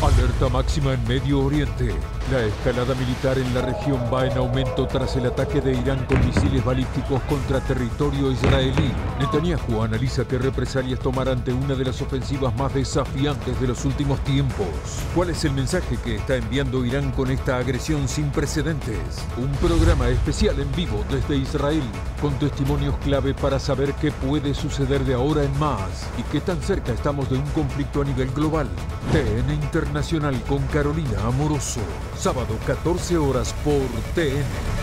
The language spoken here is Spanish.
Alerta máxima en Medio Oriente. La escalada militar en la región va en aumento tras el ataque de Irán con misiles balísticos contra territorio israelí. Netanyahu analiza qué represalias tomar ante una de las ofensivas más desafiantes de los últimos tiempos. ¿Cuál es el mensaje que está enviando Irán con esta agresión sin precedentes? Un programa especial en vivo desde Israel, con testimonios clave para saber qué puede suceder de ahora en más y qué tan cerca estamos de un conflicto a nivel global. TN Internacional con Carolina Amoroso. Sábado 14 horas por TN.